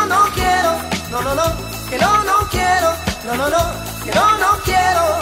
no, no quiero, no, no, no, que no, no quiero, no, no, no, que no, no quiero.